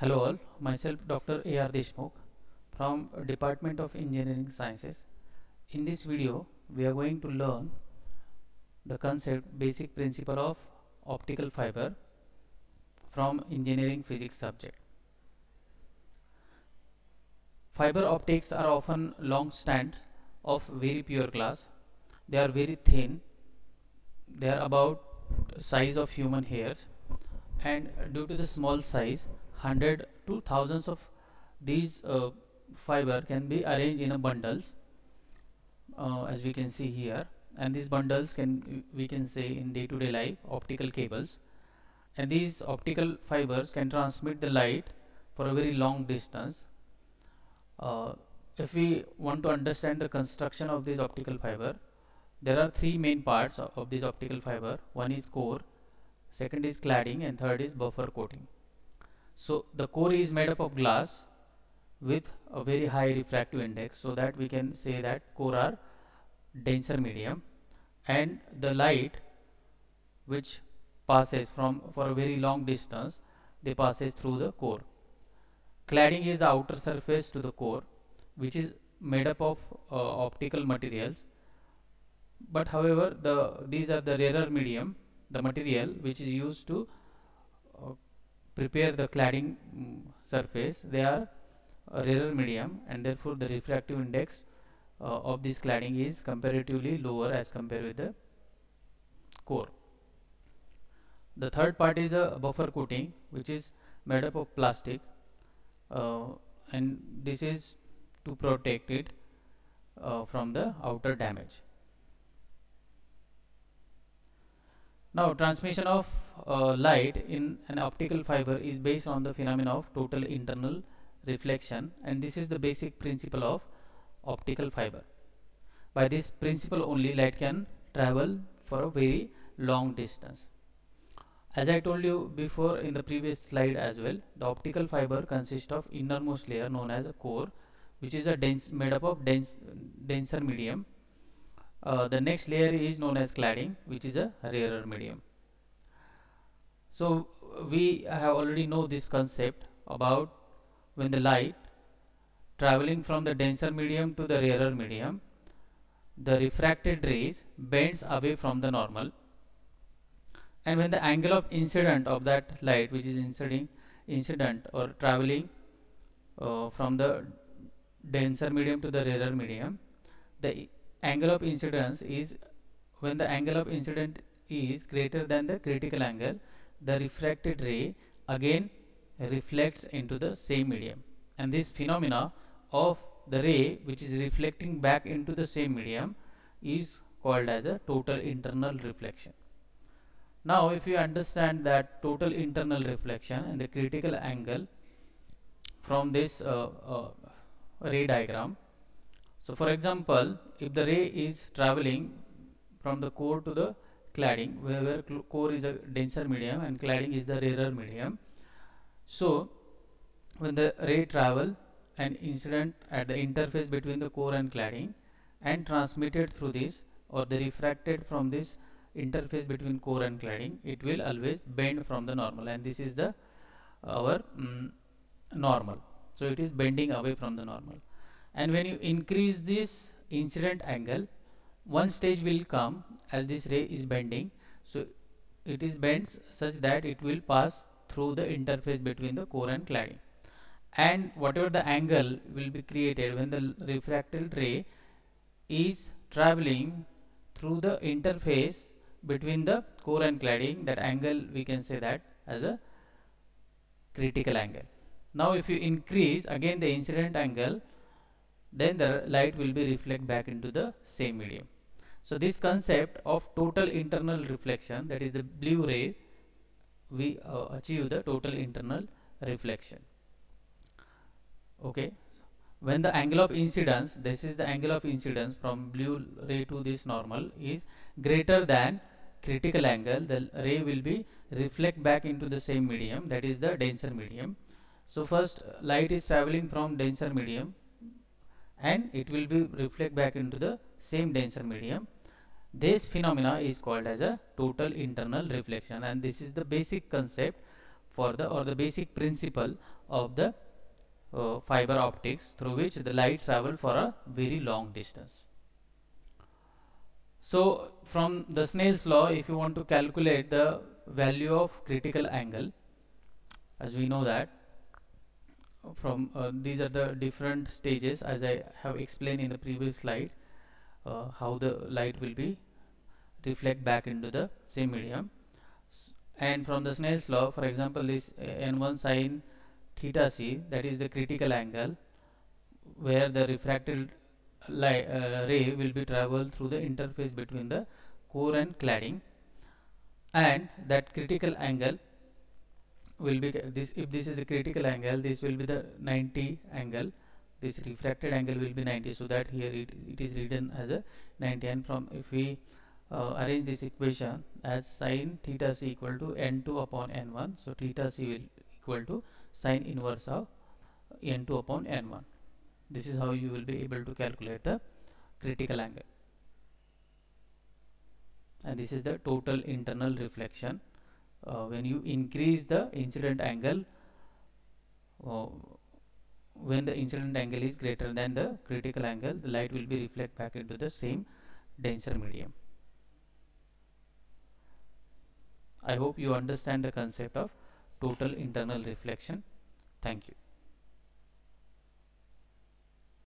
Hello all, myself Dr. A.R. Deshmukh from Department of Engineering Sciences. In this video, we are going to learn the concept basic principle of optical fiber from engineering physics subject. Fiber optics are often long strands of very pure glass. They are very thin. They are about size of human hairs and due to the small size hundred to thousands of these uh, fiber can be arranged in a bundles uh, as we can see here. And these bundles can we can say in day-to-day -day life optical cables. And these optical fibers can transmit the light for a very long distance. Uh, if we want to understand the construction of this optical fiber there are three main parts of, of this optical fiber. One is core second is cladding and third is buffer coating so the core is made up of glass with a very high refractive index so that we can say that core are denser medium. And the light which passes from for a very long distance they passes through the core. Cladding is the outer surface to the core which is made up of uh, optical materials. But however the these are the rarer medium the material which is used to uh, prepare the cladding um, surface. They are a rarer medium and therefore the refractive index uh, of this cladding is comparatively lower as compared with the core. The third part is a buffer coating which is made up of plastic uh, and this is to protect it uh, from the outer damage Now transmission of uh, light in an optical fiber is based on the phenomenon of total internal reflection and this is the basic principle of optical fiber. By this principle only light can travel for a very long distance. As I told you before in the previous slide as well, the optical fiber consists of innermost layer known as a core which is a dense made up of dense denser medium uh, the next layer is known as cladding which is a rarer medium. So we have already know this concept about when the light traveling from the denser medium to the rarer medium the refracted rays bends away from the normal. And when the angle of incident of that light which is incident incident or traveling uh, from the denser medium to the rarer medium the angle of incidence is when the angle of incident is greater than the critical angle the refracted ray again reflects into the same medium. And this phenomena of the ray which is reflecting back into the same medium is called as a total internal reflection. Now if you understand that total internal reflection and the critical angle from this uh, uh, ray diagram so for example, if the ray is traveling from the core to the cladding, where core is a denser medium and cladding is the rarer medium. So when the ray travel and incident at the interface between the core and cladding and transmitted through this or the refracted from this interface between core and cladding, it will always bend from the normal and this is the our um, normal. So it is bending away from the normal and when you increase this incident angle one stage will come as this ray is bending. So it is bends such that it will pass through the interface between the core and cladding. And whatever the angle will be created when the refracted ray is traveling through the interface between the core and cladding that angle we can say that as a critical angle. Now if you increase again the incident angle then the light will be reflect back into the same medium. So this concept of total internal reflection that is the blue ray we uh, achieve the total internal reflection. Okay. When the angle of incidence this is the angle of incidence from blue ray to this normal is greater than critical angle the ray will be reflect back into the same medium that is the denser medium. So first light is traveling from denser medium and it will be reflect back into the same denser medium this phenomena is called as a total internal reflection and this is the basic concept for the or the basic principle of the uh, fiber optics through which the light travel for a very long distance. So from the Snell's law if you want to calculate the value of critical angle as we know that from uh, these are the different stages as I have explained in the previous slide uh, how the light will be reflect back into the same medium. And from the Snell's law for example this uh, n1 sine theta c that is the critical angle where the refracted light, uh, ray will be traveled through the interface between the core and cladding. And that critical angle will be this if this is a critical angle this will be the 90 angle. This refracted angle will be 90 so that here it, it is written as a 90 and from if we uh, arrange this equation as sine theta c equal to n2 upon n1 so theta c will equal to sine inverse of n2 upon n1 this is how you will be able to calculate the critical angle. And this is the total internal reflection uh, when you increase the incident angle uh, when the incident angle is greater than the critical angle the light will be reflect back into the same denser medium. I hope you understand the concept of total internal reflection. Thank you